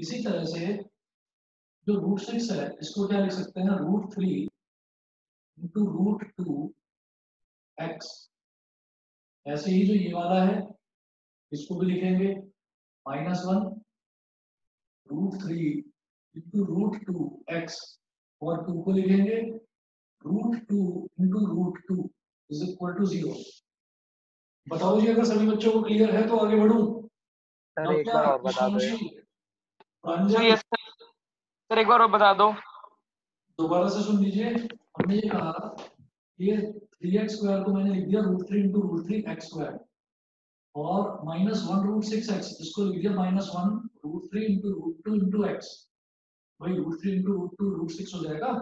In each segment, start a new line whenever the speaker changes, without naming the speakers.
इसी तरह से जो रूट सिक्स है इसको क्या लिख सकते हैं? Root three into root two x ऐसे ही जो ये वाला है इसको भी लिखेंगे minus one root three into root two x और टू को लिखेंगे root two into root two is equal to zero बताओ जी अगर सभी बच्चों को क्लियर है तो आगे बढ़ू?
सर एक बार और बता दो।
प्रांजल
सर एक बार और बता दो।
दोबारा से सुन लीजिए। हमने ये कहा ये थ्री एक्स स्क्वायर को मैंने लिख दिया root three into root three x square और minus one root six x इसको लिख दिया minus one root three into root two into x वही root three into root two root six हो जाएगा।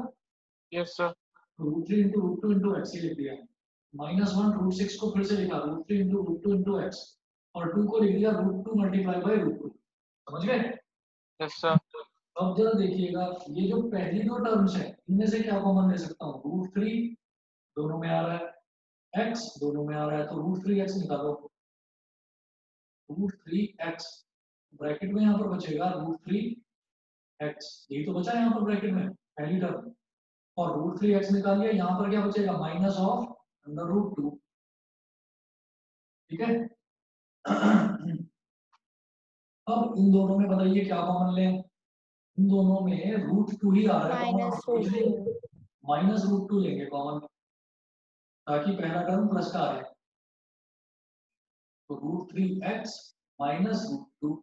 Yes
sir root three into root two into x लिख दिया। Minus one root six को फिर से लिखा root three into root two into x और टू को लिख दिया root two multiply by root two समझ गए?
यस सर
अब जरा देखिएगा, ये जो पहली दो टर्म्स है, इनमें से क्या कॉमन ले सकता हूँ? रूट थ्री दोनों में आ रहा है एक्स दोनों में आ रहा है तो रूट थ्री एक्स निकालो। रूट थ्री एक्स ब्रैकेट में यहाँ पर बचेगा रूट थ्री एक्स यही तो बचा है यहाँ पर ब्रैकेट में, पहली टर्म और रूट थ्री एक्स निकालिए यहाँ पर क्या बचेगा? Minus of under root two ठीक है? अब इन दोनों में बताइए क्या कॉमन लें इन दोनों में रूट टू ही आ रहा है
माइनस रूट टू
लेंगे कॉमन ताकि पहला टर्म प्लस का आए तो root three x minus root two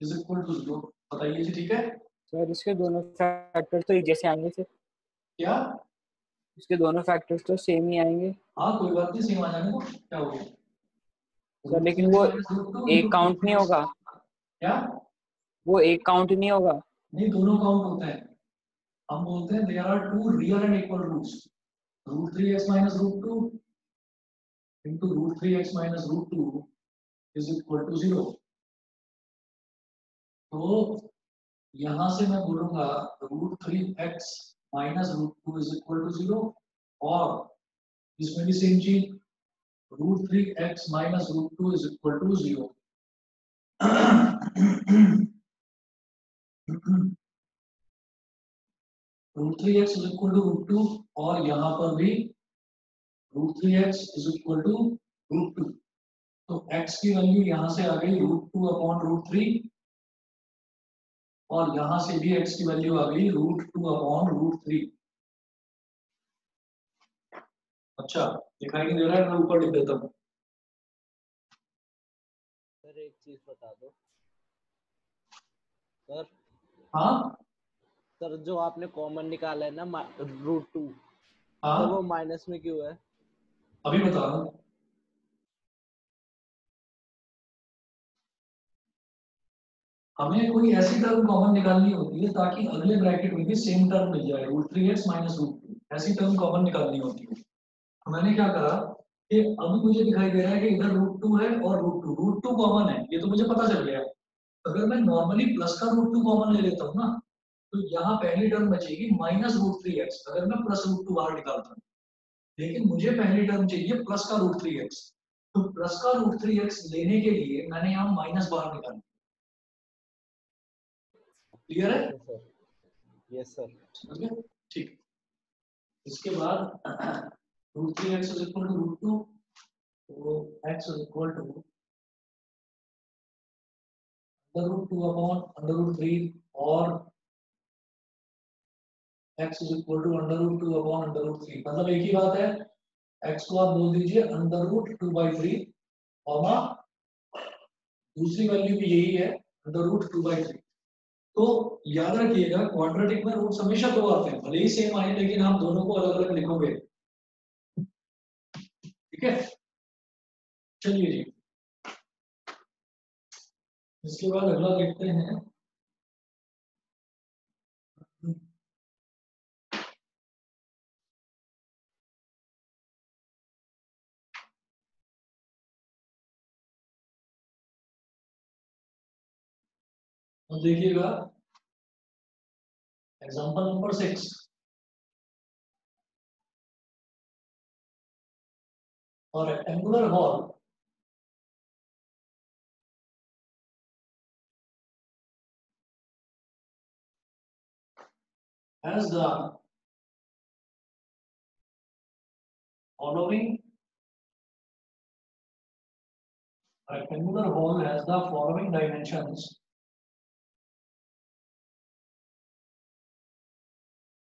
is equal to zero बताइए जी ठीक है?
सर इसके दोनों फैक्टर तो जैसे आएँगे सर।
क्या?
इसके दोनों फैक्टर्स तो सेम ही आएँगे।
हाँ कोई बात नहीं सेम आ जाने को क्या हो गया?
सर लेकिन वो एक काउंट नहीं होगा।
क्या?
वो एक काउंट नहीं होगा।
नहीं दोनों काउंट होते हैं। हम बोलते हैं there are two real and equal roots root three x minus root two into root three x minus root two is equal to zero तो यहाँ से मैं बोलूँगा root three x minus root two is equal to zero और इसमें भी same cheese. Root three x minus root two is equal to zero root three x is equal to root two और यहाँ पर भी root three x is equal to root two तो x की value यहाँ से आ गई root two upon root three और यहाँ से भी x की वैल्यू आ गई root two upon root three अच्छा। दिखाई नहीं दे रहा है मैं ऊपर लिख देता हूँ।
सर एक चीज़ बता दो। सर।
हाँ?
सर जो आपने कॉमन निकाला है ना रूट टू तो
हाँ।
वो माइनस में क्यों है?
अभी बता रहा हूँ। हमें कोई ऐसी टर्म कॉमन निकालनी होती है ताकि अगले ब्रैकेट में भी सेम टर्म मिल जाए root three x minus root two ऐसी टर्म कॉमन निकालनी होती है। तो मैंने क्या करा कि अभी मुझे दिखाई दे रहा है कि इधर रूट टू है और root two root two common है ये तो मुझे पता चल गया। अगर मैं नॉर्मली प्लस का रूट टू कॉमन ले लेता हूँ ना तो यहाँ पहली टर्म बचेगी माइनस रूट थ्री एक्स अगर मैं प्लस रूट टू बाहर निकालता हूँ लेकिन मुझे पहली टर्म चाहिए प्लस का रूट थ्री एक्स तो प्लस का रूट थ्री एक्स लेने के लिए मैंने यहाँ माइनस बाहर निकाला क्लियर है?
यस सर
ठीक। इसके बाद root three x is equal to root two तो x is equal to under root two upon under root three, और x is equal to under root two upon under root three. मतलब एक ही बात है x को आप बोल दीजिए under root two by three और दूसरी वैल्यू भी यही है, under root two by three. तो याद रखिएगा क्वाड्रेटिक में रूट्स हमेशा दो आते हैं, भले ही सेम आए, लेकिन आप दोनों को अलग अलग लिखोगे। ठीक है चलिए जी। इसके बाद अगला देखते हैं। देखिएगा। Example number six or angular hole has the following rectangular hole has the following dimensions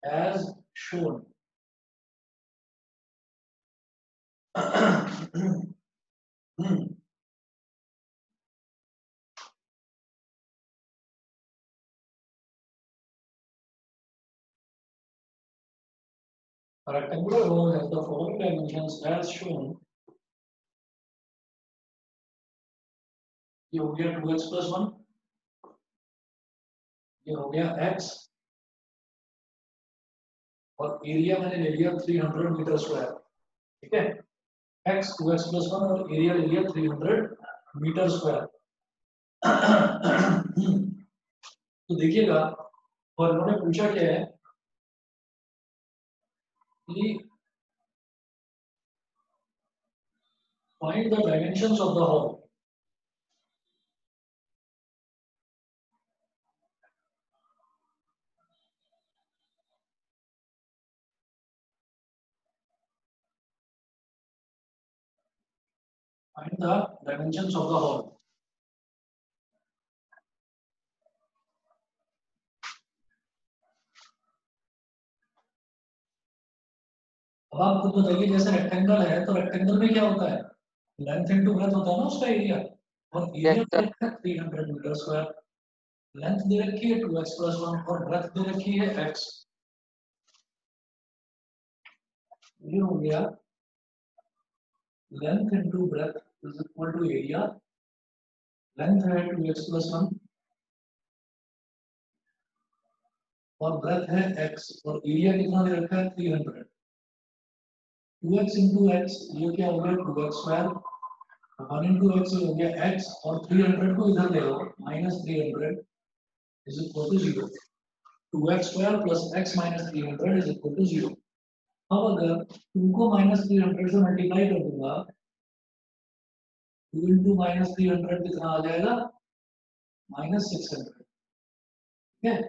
as shown. A rectangular hole has the following dimensions as shown. ये हो गया टू एक्स प्लस वन ये हो गया एक्स और area मैंने ले लिया 300 मीटर स्क्वायर ठीक है x two x plus one और एरिया ले लिया 300 मीटर स्क्वायर तो देखिएगा, और उन्होंने पूछा क्या है? कि find the dimensions of the hole find the dimensions of the hole अब आप खुद बताइए जैसे रेक्टेंगल है तो रेक्टेंगल में क्या होता है लेंथ इनटू ब्रेथ होता है ना उसका एरिया और
area
three hundred metre square length दे रखी है टू एक्स प्लस वन और ब्रेथ दे रखी है एक्स ये हो गया length into breadth is equal to area length है टू एक्स प्लस वन और ब्रेथ है एक्स और एरिया कितना दे रखा है? Three hundred two x into x ये क्या हो गया? Two x square one into x हो गया एक्स और थ्री हंड्रेड को इधर ले लो hundred is equal to zero two x square plus x minus three hundred is equal to zero अब अगर टू को माइनस थ्री हंड्रेड से मल्टीप्लाई कर दूँगा two into minus three hundred कितना आ जाएगा माइनस सिक्स हंड्रेड ठीक है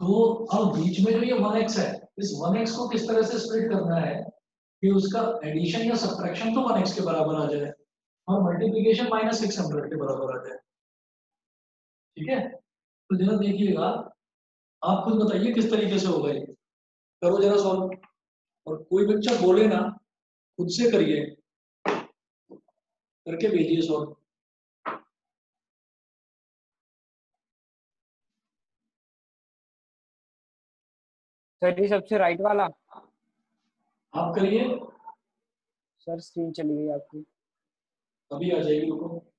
तो अब बीच में जो ये वन एक्स है इस वन एक्स को किस तरह से स्प्लिट करना है कि उसका एडिशन या सब्ट्रैक्शन तो वन एक्स के बराबर आ जाए और मल्टीप्लीकेशन माइनस सिक्स हंड्रेड के बराबर आ जाए ठीक है तो जरा देखिएगा आप खुद बताइए किस तरीके से होगा ये करो जरा सॉल्व और कोई बच्चा बोले ना खुद से करिए। करके भेजिए सॉल्व
सर ये सबसे राइट वाला।
आप करिए।
सर स्क्रीन चली गई आपकी।
अभी आ जाएगी रुको।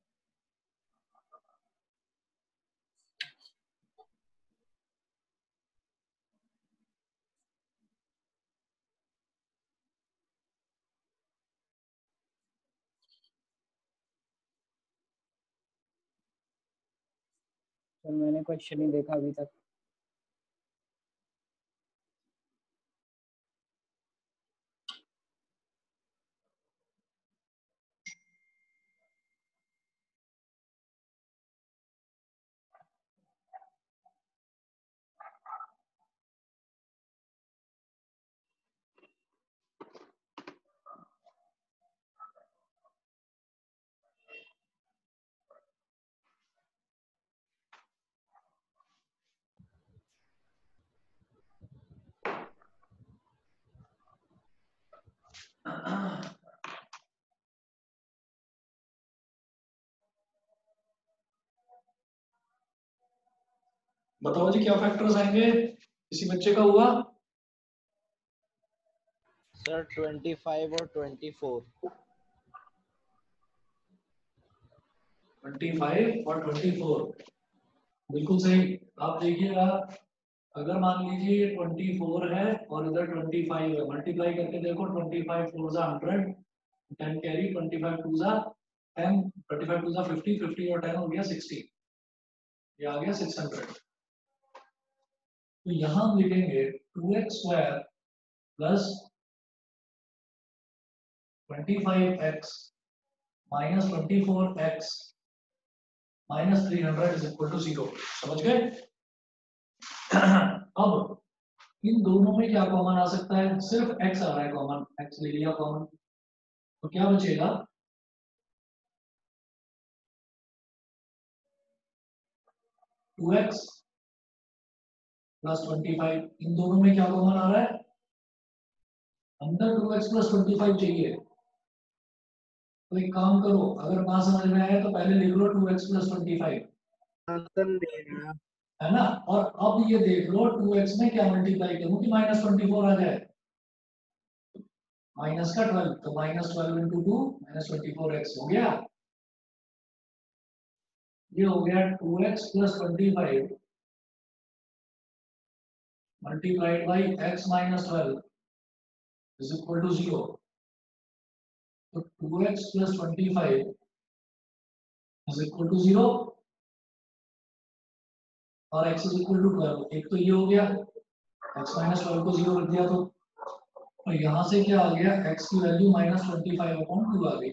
सर मैंने क्वेश्चन नहीं देखा अभी तक।
बताओ जी क्या फैक्टर्स आएँगे? किसी बच्चे का हुआ?
सर ट्वेंटी फाइव और ट्वेंटी फोर
25 और 24 बिल्कुल सही। आप देखिएगा अगर मान लीजिए ये 24 है और इधर 25 है मल्टीप्लाई करके देखो 25 फोर जा 100 10 कैरी 25 टू जा 10 25 टू जा 50 50 और 10 हो गया 60 ये आ गया 600 तो यहाँ लिखेंगे 2x square plus 25x minus 24x minus three hundred is equal to zero समझ गए? अब इन दोनों में क्या कॉमन आ सकता है? सिर्फ़ एक्स आ रहा है कॉमन एक्स ले लिया कॉमन तो क्या बचेगा? Two x plus twenty five इन दोनों में क्या कॉमन आ रहा है? अंदर two x plus twenty five चाहिए। तो एक काम करो अगर ना समझ में आया तो पहले लिख लो two x plus
twenty five है
ना? और अब ये देख लो टू एक्स में क्या मल्टीप्लाई करूँ कि माइनस ट्वेंटी फोर आ जाए? माइनस का ट्वेल्व तो minus twelve into two minus twenty four x हो गया। ये हो गया two x plus twenty five by x minus twelve is equal to zero तो two x plus twenty five is equal to और x is equal to twelve एक तो ये हो गया। x माइनस ट्वेल्व को ज़ीरो रख दिया तो। और यहाँ से क्या आ गया? x की value minus twenty five upon two आ गई।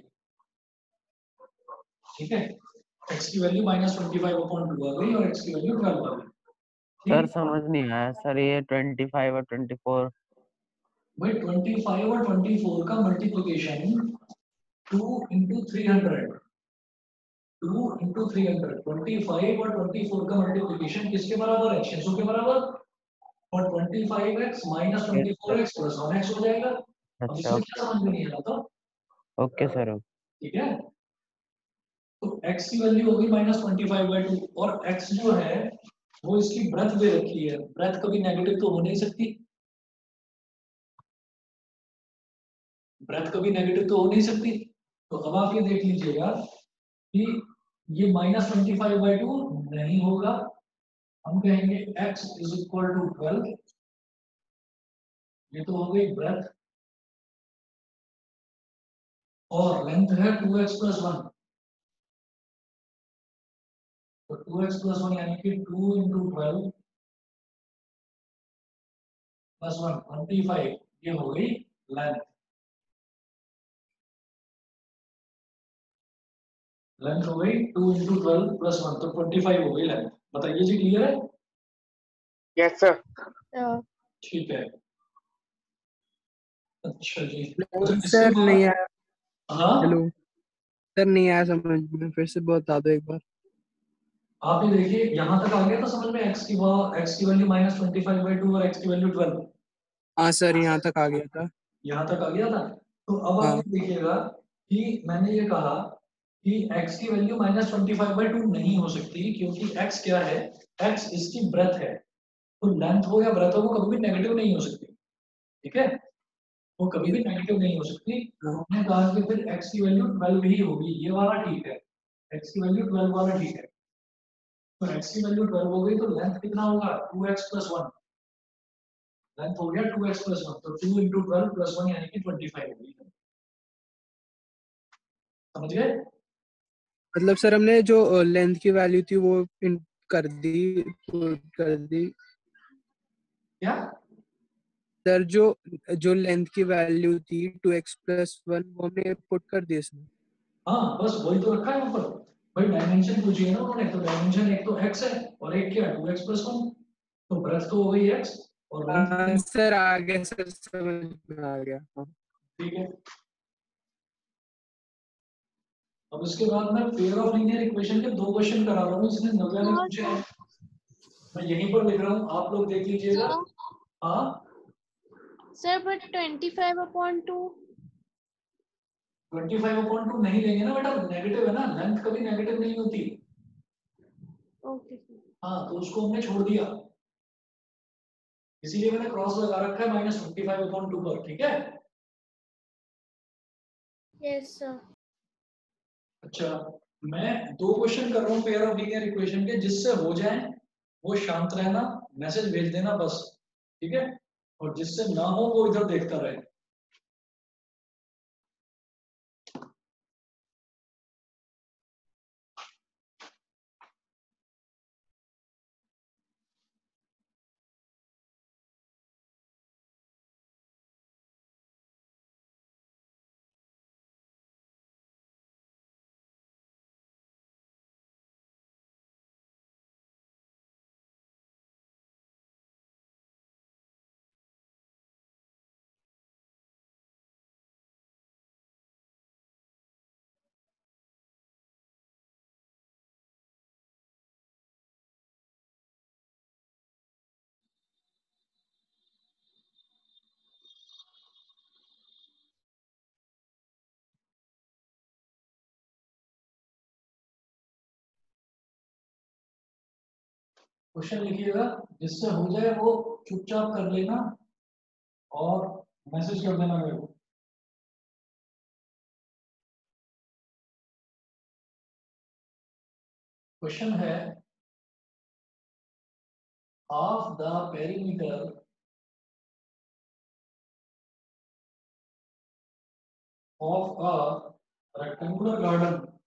ठीक है? x की value minus twenty five upon two आ गई और x की वैल्यू ट्वेल्व आ गई।
सर समझ नहीं आया सर ये ट्वेंटी फाइव और ट्वेंटी फोर
भाई ट्वेंटी फाइव और ट्वेंटी फोर का multiplication two into three hundred two into three hundred twenty five और ट्वेंटी फोर का मल्टीप्लीकेशन किसके बराबर है? छह सौ के बराबर? और twenty five x minus twenty four x plus one x हो जाएगा। अब
अच्छा
इसमें क्या समझ में नहीं आ रहा था?
ओके सर
ठीक है? तो x की वैल्यू होगी minus twenty five by two और x जो है वो इसकी ब्रेथ दे रखी है। ब्रेथ कभी नेगेटिव तो हो नहीं सकती। ब्रेथ कभी नेगेटिव तो हो नहीं सकती। तो अब आप ये देख लीजिएगा कि ये minus twenty five by two नहीं होगा। हम कहेंगे x is equal to twelve ये तो हो गई ब्रेथ और लेंथ है टू एक्स प्लस वन तो टू एक्स प्लस वन यानी कि two into twelve plus one twenty five ये हो गई लेंथ लेंथ हो गई two into twelve plus one तो ट्वेंटी फाइव हो गई लेंथ बताइए जी क्लियर है?
यस सर
ठीक है। अच्छा जी।
सर नहीं आया।
हाँ?
हेलो सर नहीं आया समझ में फिर से बता दो एक बार।
आप ये देखिए यहाँ तक आ गया था समझ में x की वह x की value minus twenty five by two और x की वैल्यू ट्वेल्व
हाँ सर यहाँ तक आ गया था।
यहाँ तक आ गया था? तो अब
हाँ।
आप देखिएगा कि मैंने ये कहा कि x की value minus twenty five by two नहीं हो सकती क्योंकि x क्या है? x इसकी ब्रेथ है। तो लेंथ हो या ब्रेथ हो वो कभी भी नेगेटिव नहीं हो सकती। ठीक है? वो कभी भी नेगेटिव नहीं हो सकती।
हाँ।
हमने कहा कि फिर x की वैल्यू ट्वेल्व ही होगी। ये वाला ठीक है। x की वैल्यू ट्वेल्व वाला ठीक है। तो x की वैल्यू ट्वेल्व हो गई तो लेंथ कितना होगा? Two x plus one length हो गया टू एक्स प्लस वन तो two into twelve plus one यानी कि ट्वेंटी फाइव हो गई. समझ गए?
मतलब सर हमने जो लेंथ की वैल्यू थी वो इन कर दी कर दी।
क्या?
सर जो जो लेंथ की वैल्यू थी टू एक्स प्लस वन वो हमने पुट कर दी इसमें
हाँ बस वही तो रखा है ऊपर। भाई डायमेंशन पूछिए ना उन्होंने तो डायमेंशन एक तो x है और एक क्या टू एक्स प्लस वन तो ब्रेथ तो हो गई x और length
हाँ, आ गया सर समझ में आ गया। हाँ।
ठीक है। अब इसके बाद मैं पेयर ऑफ़ लीनियर इक्वेशन के दो क्वेश्चन करा रहा हूँ इसने नव्या ने पूछे हैं। मैं यहीं पर लिख रहा हूँ आप लोग देख लीजिएगा। हाँ?
Sir but twenty five upon
two twenty five two नहीं लेंगे ना बेटा नेगेटिव है ना लेंथ कभी नेगेटिव नहीं होती।
ओके
हाँ तो उसको हमने छोड़ दिया। इसीलिए मैंने क्रॉस लगा रखा है माइनस ट्वेंटी फाइव टू पर ठीक है?
यस सर
अच्छा मैं दो क्वेश्चन कर रहा हूँ पेयर ऑफ़ लीनियर इक्वेशन के जिससे हो जाए वो शांत रहना मैसेज भेज देना बस ठीक है? और जिससे ना हो वो इधर देखता रहे। क्वेश्चन लिखिएगा, जिससे हो जाए वो चुपचाप कर लेना और मैसेज कर देना मेरे को। क्वेश्चन है of the perimeter of a rectangular garden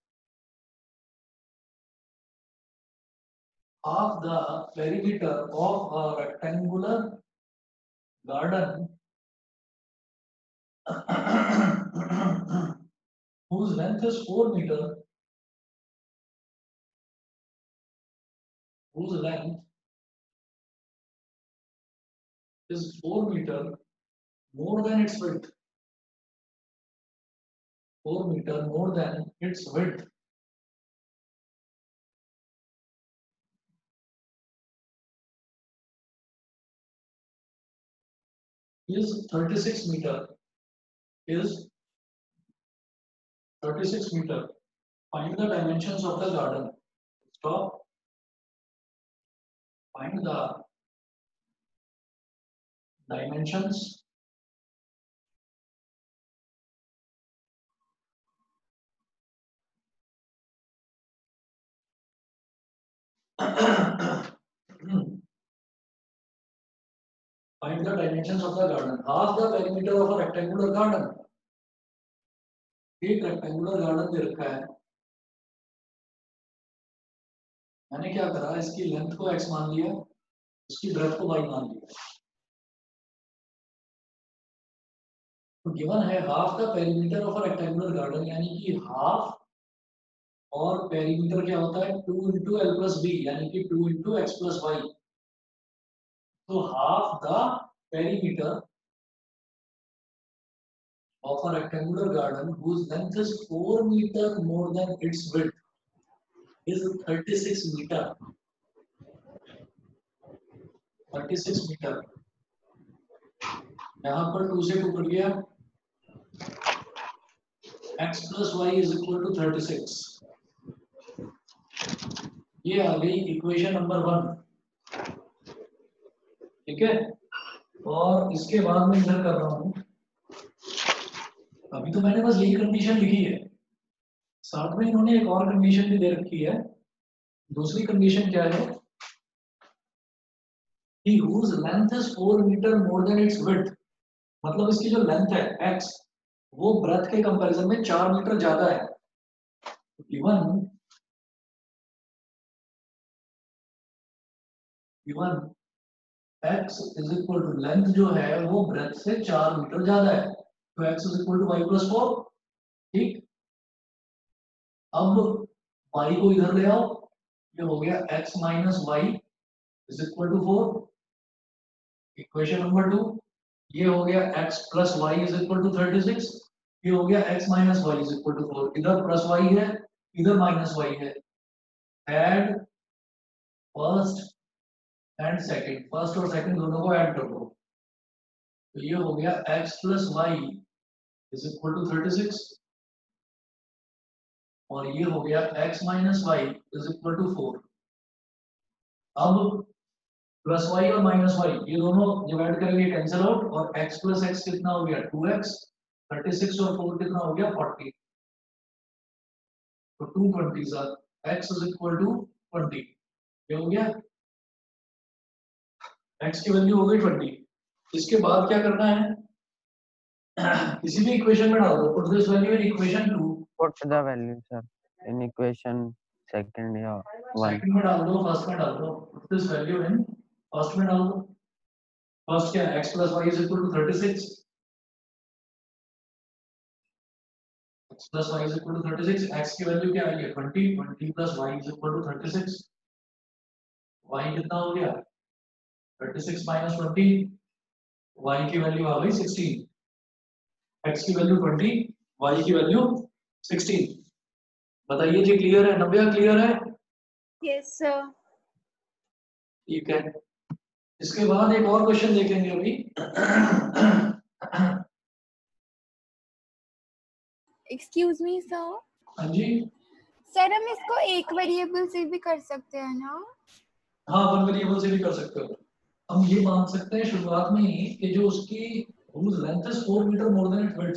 half the perimeter of a rectangular garden whose length is 4 meter whose length is 4 meter more than its width. 4 meter more than its width. Is 36 meter. Is 36 meter. Find the dimensions of the garden. Stop. Find the dimensions hmm. Find the dimensions of the garden. Half the perimeter of a rectangular garden. एक rectangular garden दे रखा है मैंने क्या करा? इसकी length को x मान लिया, इसकी ब्रेथ को y मान लिया। तो गिवन है half the perimeter of a rectangular garden यानी कि हाफ़ और पेरीमीटर क्या होता है? Two into L plus B यानी कि two into x plus y तो half the perimeter of a rectangular garden whose length is 4 meter more than its width is 36 meter 36 meter यहाँ पर 2 से 2 कट गया x plus y is equal to 36 ये आ गई इक्वेशन नंबर वन है? और इसके बाद मैं इधर कर रहा हूँ। अभी तो मैंने बस यही कंडीशन लिखी है। साथ में इन्होंने एक और कंडीशन भी दे रखी है। दूसरी कंडीशन क्या है? कि whose length is 4 meter more मतलब इसकी जो लेंथ है, x, वो ब्रेथ के कंपैरिजन में 4 मीटर ज़्यादा है। Even given x is equal to length जो है वो ब्रेथ से 4 मीटर ज़्यादा है तो x is equal to y plus 4 ठीक अब y को इधर ले आओ ये हो गया x minus y is equal to 4 equation number two ये हो गया x plus y is equal to 36 ये हो गया x minus y is equal to 4 इधर plus y है इधर minus y है add first and second first और सेकंड दोनों को ऐड कर दो। तो ये हो गया x plus y is equal to 36 और ये हो गया x minus y is equal to 4 अब प्लस y और माइनस y, ये दोनों जब ऐड करेंगे कैंसिल आउट और x plus x कितना हो गया? 2x 36 और 4 कितना हो गया? 40 तो 2 20 are, x is equal to 20 ये हो गया x की वैल्यू हो गई 20 इसके बाद क्या करना है? किसी भी इक्वेशन में डाल। दो put this value in equation 2
put the value sir in equation second या one.
सेकंड में डाल दो फ़र्स्ट में डाल दो। Put this value in first में डाल दो। फ़र्स्ट क्या है? X plus y is equal to 36 x plus y is equal to 36 x की वैल्यू क्या आई है? 20 20 plus y is equal to 36 y कितना हो गया? 36 minus 20 y की वैल्यू आ गई 16 x की वैल्यू 20 y की वैल्यू 16 बताइए जी क्लियर है? नव्या क्लियर है?
Yes, sir.
ठीक है। इसके बाद एक और क्वेश्चन देखेंगे अभी।
एक्सक्यूज मी सर
हाँ जी।
सर हम इसको एक वेरिएबल से भी कर सकते हैं ना?
हाँ वन वेरिएबल से भी कर सकते हो। हम ये मान सकते हैं शुरुआत में ही कि जो उसकी whose length is 4 metre more than it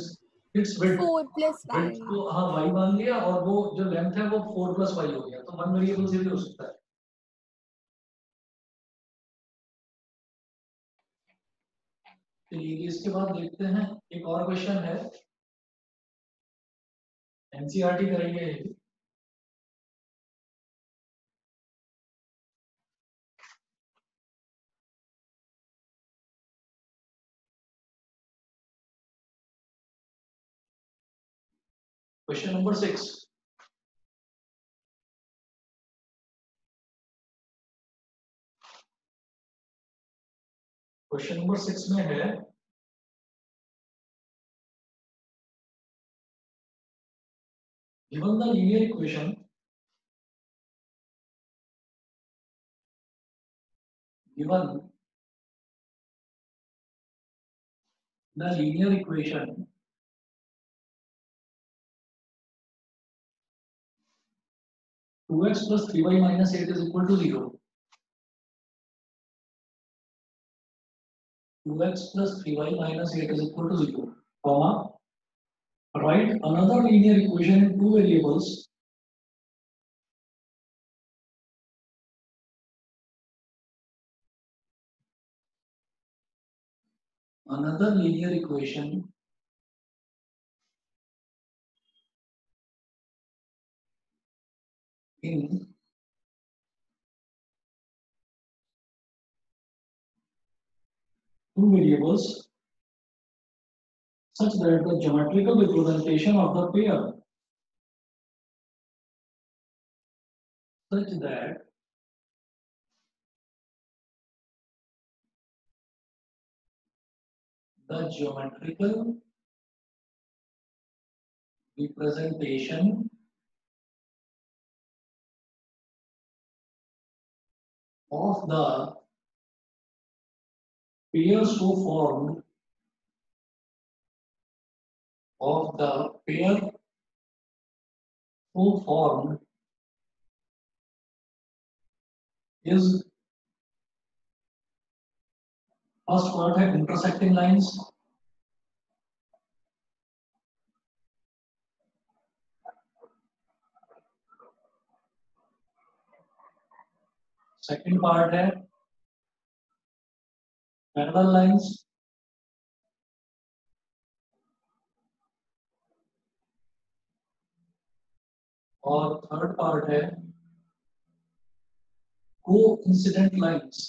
its width.
Four plus
width
five.
को हाँ y मान लिया और वो जो लेंथ है वो 4 प्लस y हो गया। तो वन वेरिएबल से भी हो सकता है। चलिए इसके बाद देखते हैं। एक और क्वेश्चन है। एनसीईआरटी करेंगे। question number 6 question number six में है given the linear equation given the linear equation two x plus three y minus eight is equal to zero. Two x plus three y minus eight is equal to zero, comma. Write another linear equation in two variables. Another linear equation two variables such that the geometrical representation of the pair such that the geometrical representation of the pair so formed of the pair so formed is first part है intersecting lines second part है parallel lines और third part है coincident lines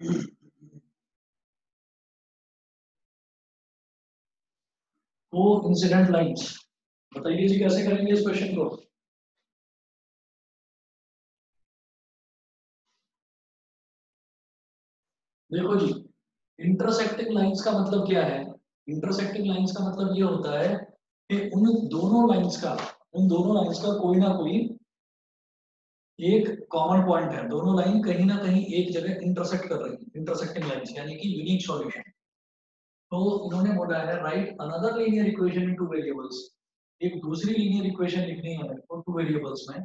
Mm-hmm. को incident lines बताइए जी, कैसे करेंगे इस क्वेश्चन को? देखो जी इंटरसेक्टिंग लाइंस का मतलब क्या है? इंटरसेक्टिंग लाइंस का मतलब ये होता है कि उन दोनों लाइंस का, उन दोनों लाइंस का कोई ना कोई एक कॉमन पॉइंट है। दोनों लाइन कहीं ना कहीं एक जगह इंटरसेक्ट कर रही है। इंटरसेक्टिंग लाइंस यानी कि यूनिक सॉल्यूशन तो इन्होंने बोला है right another linear equation in two variables एक दूसरी लीनियर इक्वेशन लिखनी है मेरे टू वेरिएबल्स में।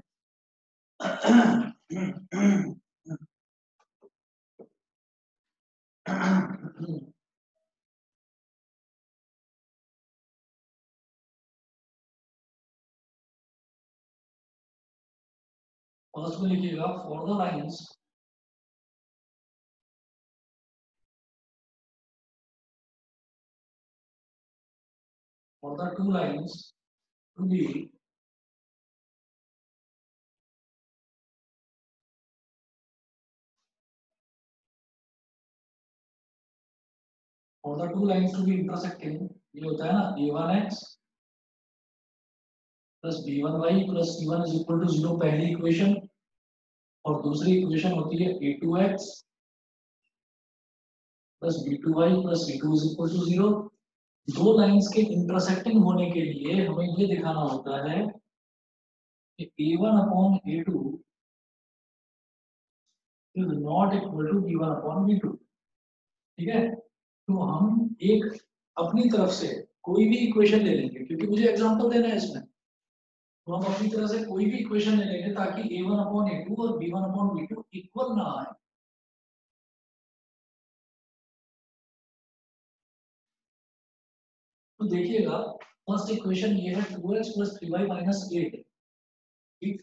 फ़र्स्ट में लिखिएगा for the lines for the two lines to be for the two lines to be intersecting ये होता है ना a1x plus b1y plus c1 is equal to 0 पहली इक्वेशन और दूसरी इक्वेशन होती है a2x plus b2y plus c2 is equal to 0 दो लाइंस के इंटरसेक्टिंग होने के लिए हमें ये दिखाना होता है कि a one upon a2 is not equal to b1 upon b two ठीक है? तो हम एक अपनी तरफ़ से कोई भी इक्वेशन ले लेंगे, क्योंकि मुझे एग्जांपल देना है इसमें। तो हम अपनी तरफ़ से कोई भी इक्वेशन ले लेंगे ताकि a one upon a two और b one upon b two equal ना आए। तो देखिएगा फ़र्स्ट इक्वेशन ये है two x plus three y minus eight ठीक?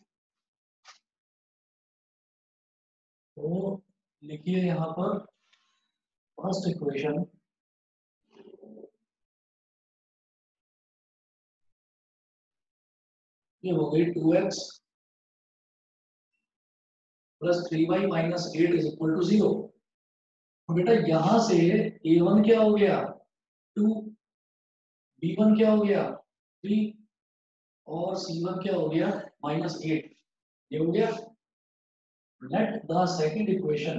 तो लिखिए यहाँ पर फ़र्स्ट इक्वेशन ये हो गई two x plus three y minus eight is equal to zero बेटा यहाँ से ए वन क्या हो गया? टू बी वन क्या हो गया? थ्री और सी वन क्या हो गया? माइनस एट ये हो गया? Let the second equation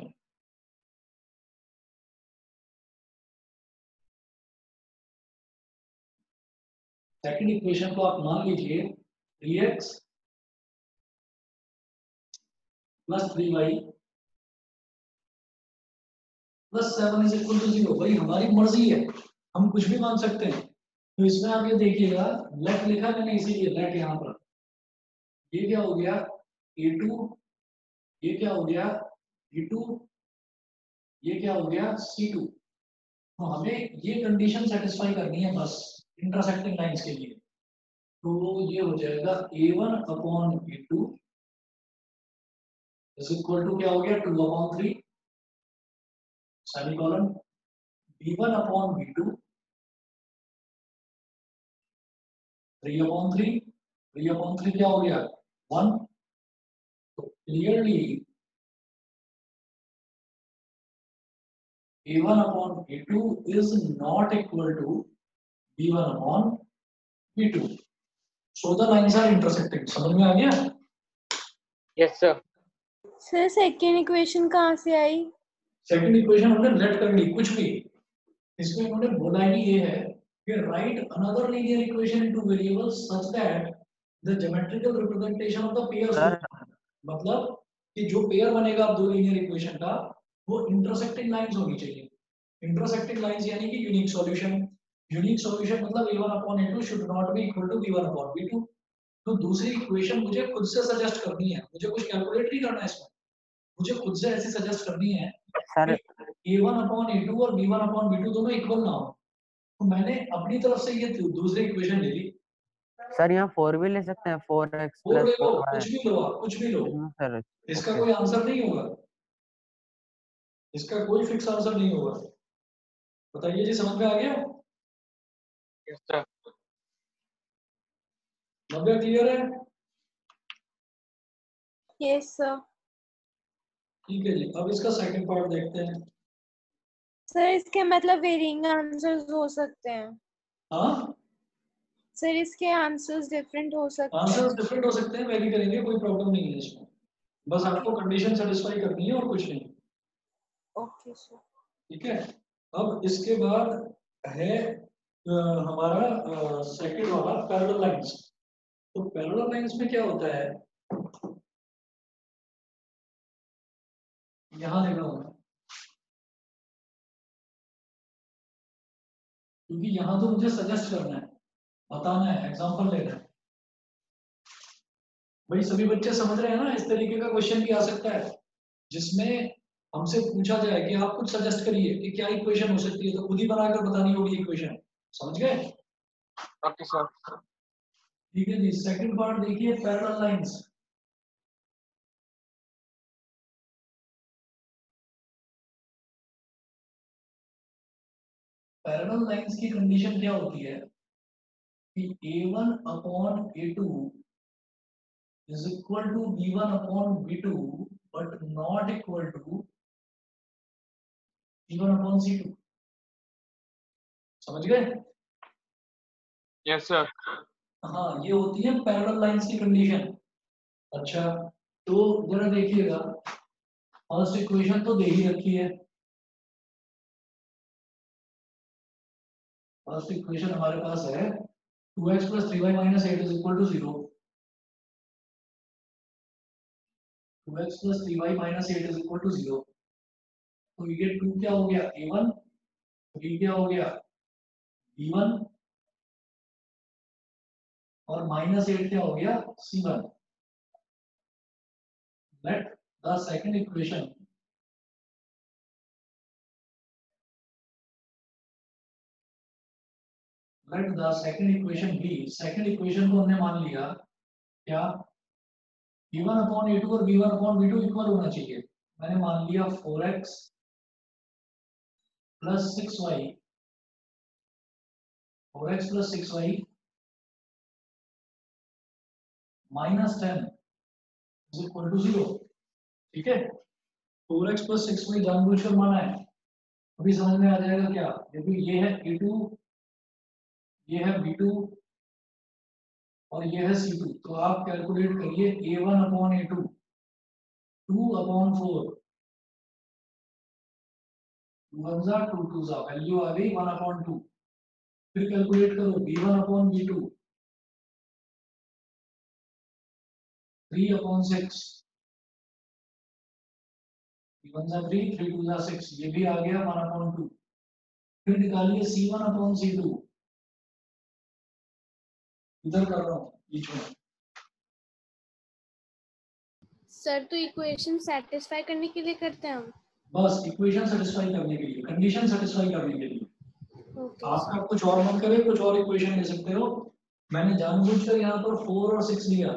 second equation को आप मान लीजिए three x plus three y plus seven is equal to zero भाई हमारी मर्ज़ी है। हम कुछ भी मान सकते हैं। तो इसमें आप ये देखिएगा लेट लिखा मैंने इसीलिए लेट यहाँ पर। ये क्या हो गया? ए टू ये क्या हो गया? ए टू ये क्या हो गया? सी टू तो हमें ये कंडीशन सेटिस्फाई करनी है बस इंटरसेक्टिंग लाइंस के लिए। तो ये हो जाएगा a one upon a two is equal to क्या हो गया? Two upon three semicolon b one upon b two three upon three three upon three क्या हो गया वन तो clearly a1 upon b2 is not equal to b1 upon b2 so the lines are intersecting. समझ में आ गया?
Yes, sir.
Sir second equation कहाँ से आई?
सेकेंड इक्वेशन हमने लेट कर ली कुछ भी। इसमें उन्होंने बोला ही ये है कि right another linear equation in two variables such that the geometrical representation of the
pairs sir
मतलब कि जो पेयर बनेगा दो लीनियर इक्वेशन का वो इंटरसेक्टिंग लाइंस होनी चाहिए। इंटरसेक्टिंग लाइंस यानी कि यूनिक सॉल्यूशन यूनिक सॉल्यूशन मतलब a1 upon a2 should not be equal to b1 upon b2 तो दूसरी इक्वेशन मुझे खुद से सजेस्ट करनी है। मुझे कुछ कैलकुलेट नहीं करना है इसमें। मुझे खुद से ऐसी सजेस्ट करनी है
सर
a1 अपॉन a2 और b1 अपॉन b2 दोनों इक्वल ना हो। मैंने अपनी तरफ़ से ये दूसरी इक्वेशन ले ली।
सर यहाँ फोर भी ले सकते हैं फोर एक्स प्लस
कुछ भी लो कुछ भी लो।
सर
इसका कोई आंसर नहीं होगा। इसका कोई फिक्स आंसर नहीं होगा। बताइए जी समझ में आ गया? नब्बे क्लियर है?
यस सर
ठीक है जी अब इसका सेकंड पार्ट देखते हैं।
सर इसके मतलब वेरिंग आंसर्स हो सकते हैं।
हाँ?
सर इसके आंसर्स डिफरेंट हो सकते हैं।
आंसर्स डिफरेंट हो सकते हैं वेरी करेंगे कोई प्रॉब्लम नहीं है इसमें। बस आपको कंडीशन सेटिस्फाई करनी है और कुछ नहीं।
ओके सर
ठीक है? अब इसके बाद है हमारा सेकंड वाला पैरेलल लाइंस तो पैरेलल लाइंस में क्या होता है? यहाँ लिखा हुआ क्योंकि यहाँ तो मुझे सजेस्ट करना है बताना है एग्ज़ाम्पल लेना है। भाई सभी बच्चे समझ रहे हैं ना इस तरीके का क्वेश्चन भी आ सकता है जिसमें हमसे पूछा जाए कि आप कुछ सजेस्ट करिए कि क्या इक्वेशन हो सकती है तो खुद ही बनाकर बतानी होगी इक्वेशन समझ गए? ठीक है जी सेकंड पार्ट देखिए पैरेलल लाइंस पैरेलल लाइंस की कंडीशन क्या होती है? कि a1 upon a2 is equal to b1 upon b2 but not equal to c1 upon c2 समझ गए?
Yes, sir.
हाँ ये होती है पैरेलल लाइंस की कंडीशन अच्छा तो जरा देखिएगा। फ़र्स्ट इक्वेशन तो दे ही रखी है। फ़र्स्ट इक्वेशन हमारे पास है two x plus three y minus eight is equal to zero two x plus three y minus eight is equal to zero तो ये टू क्या हो गया? ए वन बी क्या हो गया? बी वन और माइनस एट क्या हो गया? C one let the second equation be. Second equation को हमने मान लिया, क्या? V1 upon a2 और v1 upon v2 इक्वल होना चाहिए। मैंने मान लिया 4x plus 6y 4x plus 6y minus 10 is equal to zero ठीक है? 4x प्लस 6y जानबूझकर माना है। अभी समझ में आ जाएगा क्या? यदि ये है a2 ये है बी टू और ये है सी टू तो आप कैलकुलेट करिए a one upon a two two upon four one जा टू टू जा वैल्यू आ गई वन अपॉन टू फिर कैलकुलेट करो b one upon b two three upon six one जा थ्री थ्री टू जा सिक्स ये भी आ गया वन अपॉन टू फिर निकालिए c one upon c two इधर कर रहा हूँ बीच में
सर तो इक्वेशन सेटिस्फाई करने के लिए करते हैं हम?
बस इक्वेशन सेटिस्फाई करने के लिए कंडीशन सेटिस्फाई करने के लिए।
ओके
आपका कुछ और मन करे कुछ और इक्वेशन ले सकते हो। मैंने जानबूझकर यहाँ पर फोर और सिक्स लिया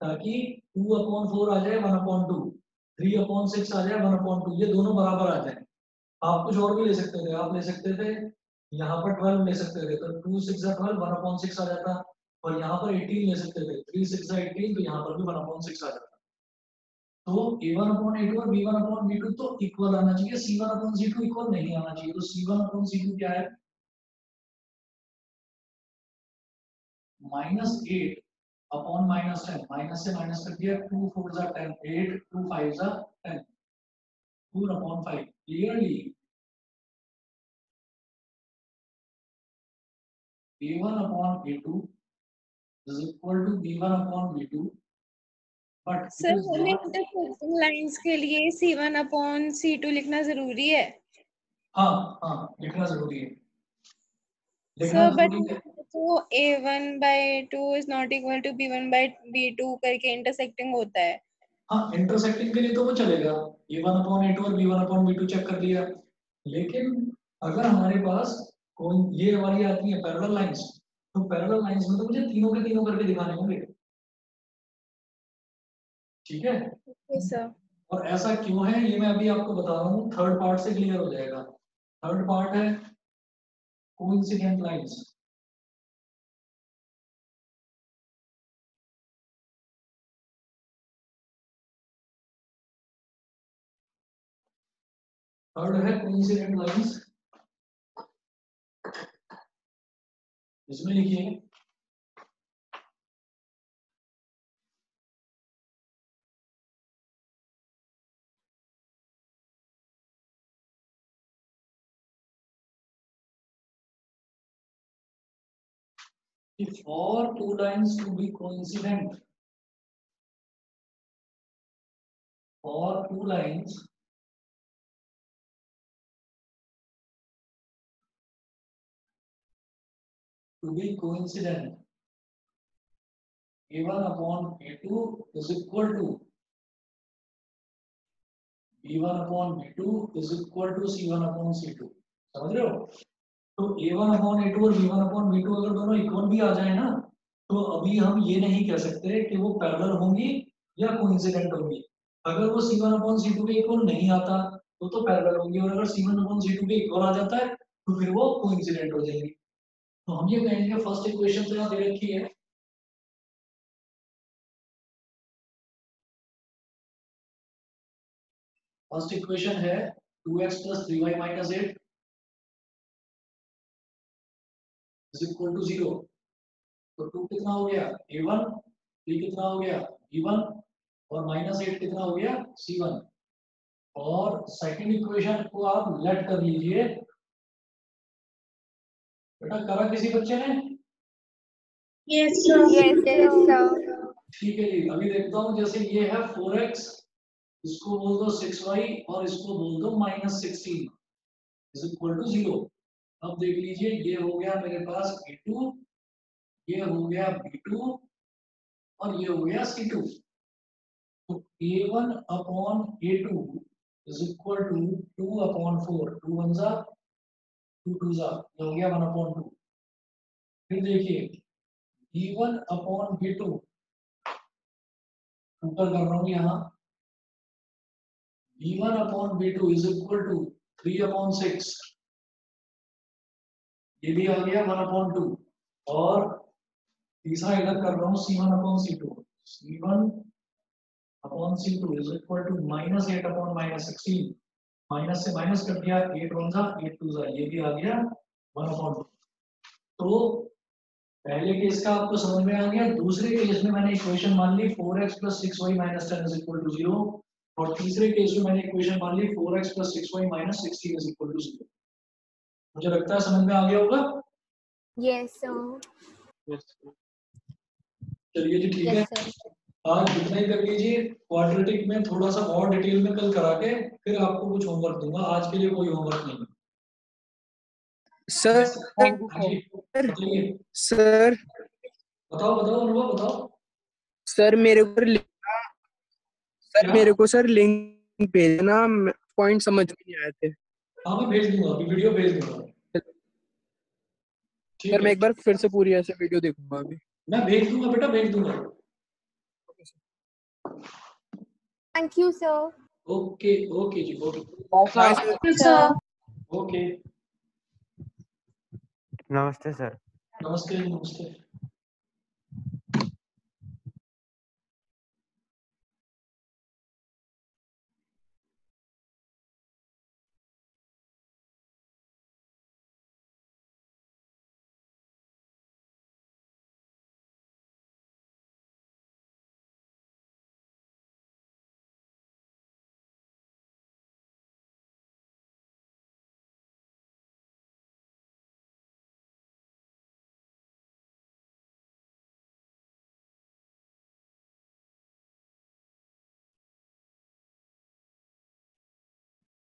ताकि टू अपॉन फोर आ जाए one upon two three upon six आ जाए वन अपॉन टू ये दोनों बराबर आ जाए। आप कुछ और भी ले सकते थे। आप ले सकते थे यहाँ पर ट्वेल्व ले सकते थे। तो two six twelve one upon six आ जाता। और यहाँ पर 18 ले सकते थे। थ्री सिक्स एटीन तो यहाँ पर भी वन अपॉन सिक्स आ जाता तो a one upon a two और b one upon b two तो इक्वल आना चाहिए। C one upon c two equal नहीं आना चाहिए। तो c one upon c two क्या है? Minus eight upon minus ten minus से माइनस कर दिया। टू फोर जा टेन एट टू फाइव जा ten four upon five clearly a one upon a two is equal to b1 upon b2 but sir
हमें
not
intersecting lines के लिए C1 upon C2 लिखना ज़रूरी है।
हाँ हाँ लिखना ज़रूरी है।
सर बट
है।
तो A1 by 2 is not equal to B1 by B2 करके इंटरसेक्टिंग होता है।
हाँ इंटरसेक्टिंग के लिए तो वो चलेगा। A1 upon a2 और b1 upon b2 चेक कर लिया। लेकिन अगर हमारे पास कोई ये वाली आती है पैरेलल लाइंस तो पैरेलल लाइंस में तो मुझे तीनों के तीनों करके दिखाने होंगे ठीक है? और ऐसा क्यों है ये मैं अभी आपको बता रहा हूँ थर्ड पार्ट से क्लियर हो जाएगा। थर्ड पार्ट है कोइंसिडेंट लाइंस थर्ड है कोइंसिडेंट लाइंस इसमें लिखिए। For two lines to be coincident for two lines to be coincident, a1 upon a2 is equal to b1 upon b2 is equal to c1 upon c2. समझ रहे हो? तो a1 upon a2 और b1 upon b2 अगर दोनों equal भी आ जाए ना तो अभी हम ये नहीं कह सकते कि वो पैरेलल होंगी या कोइंसिडेंट होंगी अगर वो c1 upon c2 के इक्वल नहीं आता तो तो पैरेलल होंगी और अगर c1 upon c2 के इक्वल आ जाता है तो फिर वो कोइंसिडेंट हो जाएँगी तो हम ये कहेंगे फ़र्स्ट इक्वेशन यहाँ दे रखी है। फ़र्स्ट इक्वेशन है 2x plus 3y minus 8 is equal to 0 तो 2 कितना हो गया? A1 3 कितना हो गया? B1 और माइनस एट कितना हो गया? सी वन और सेकेंड इक्वेशन को आप लेट कर लीजिए। बेटा करा किसी बच्चे ने?
यस
ठीक है जी अभी देखता हूँ जैसे ये है 4x इसको बोल दो 6y और इसको बोल दो minus sixteen is equal to zero अब देख लीजिए ये हो गया मेरे पास ए टू ये हो गया बी टू और ये हो गया सी टू तो A one upon A two is equal to two upon four two one जा टू टू ये हो गया वन अपॉन टू फिर देखिए B one upon B two ऊपर कर रहा हूँ यहाँ। B one upon B two is equal to three upon six ये भी आ गया वन अपॉन टू और तीसरा इधर कर रहा हूँ C one upon C two C one upon C two is equal to minus eight upon minus sixteen minus से माइनस कर दिया एट वन जा एट टू जा ये भी आ गया वन अपॉन टू तो पहले केस का आपको समझ में आ गया दूसरे केस में मैंने इक्वेशन मान ली four x plus six y minus ten is equal to zero और तीसरे केस में मैंने इक्वेशन मान ली four x plus six y minus sixteen is equal to zero मुझे लगता है समझ में आ गया होगा?
Yes, sir.
Yes,
चलिए जी ठीक है।
Yes.
आज इतना ही कर लीजिए क्वाड्रेटिक में थोड़ा सा और डिटेल में कल करा के फिर आपको कुछ होमवर्क दूँगा। आज के लिए कोई होमवर्क नहीं
सर
हाँ जी, बताइए।
सर।
बताओ बताओ अनुभव बताओ।
सर मेरे को सर
क्या?
मेरे को सर लिंक भेजना पॉइंट समझ में नहीं आए थे।
हाँ मैं भेज दूँगा अभी वीडियो भेज दूँगा।
सर मैं एक बार फिर से पूरी ऐसे वीडियो देखूँगा अभी।
मैं भेज दूँगा बेटा भेज दूँगा।
Thank you, sir.
Okay, okay, ji. Okay.
Bye, sir.
Thank you, sir.
Okay.
Namaste, sir.
Namaste, namaste.